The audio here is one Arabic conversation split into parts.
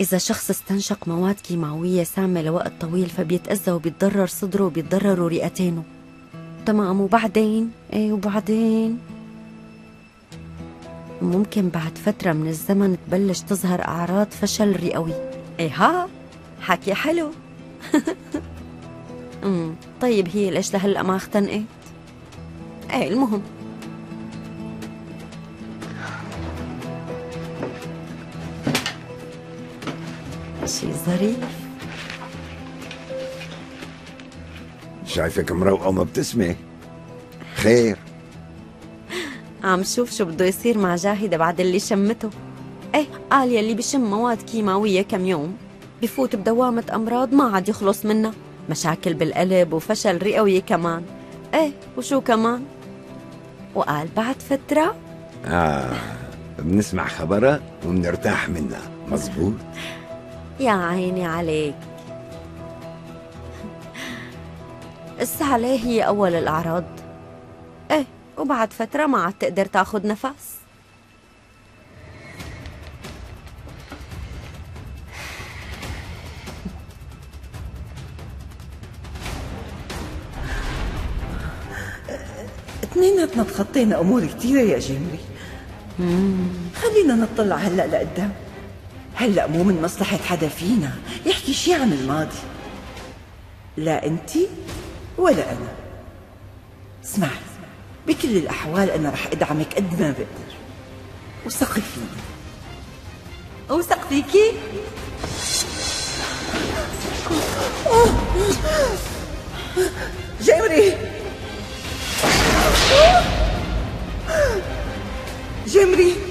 إذا شخص استنشق مواد كيماوية سامة لوقت طويل فبيتأذى وبيتضرر صدره وبيتضرروا رئتينه. تمام وبعدين؟ إيه وبعدين؟ ممكن بعد فترة من الزمن تبلش تظهر أعراض فشل رئوي. إيه ها حكي حلو. أمم، طيب هي ليش لهلأ ما اختنقت؟ إيه المهم. شي ظريف. شايفك مروقة ومبتسمة خير. عم شوف شو بده يصير مع جاهدة بعد اللي شمته. إيه قال يلي بشم مواد كيماوية كم يوم. بفوت بدوامة أمراض ما عاد يخلص منها. مشاكل بالقلب وفشل رئوي كمان. إيه وشو كمان؟ وقال بعد فترة؟ آه بنسمع خبرها وبنرتاح منها. مزبوط. يا عيني عليك. السعلة هي أول الأعراض. إيه وبعد فترة ما عاد تقدر تاخد نفس. اثنيناتنا تخطينا أمور كثيرة يا جيمري خلينا نطلع هلأ لقدام. هلا مو من مصلحة حدا فينا. يحكي شي عن الماضي. لا انتي ولا أنا. اسمعي بكل الأحوال أنا رح أدعمك قد ما بقدر. وثقي فيني أوثق فيكي جيمري جيمري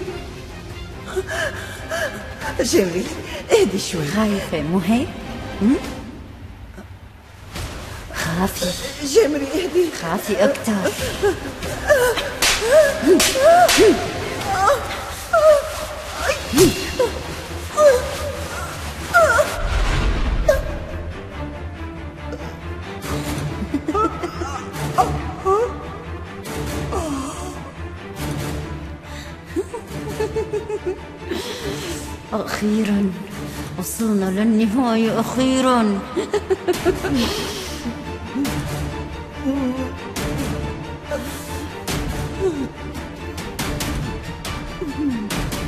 جيمري اهدي شوي. خايفة مو هيك؟ خافي. جيمري اهدي. خافي أكتر. أخيرا وصلنا للنهاية أخيرا Mm-hmm.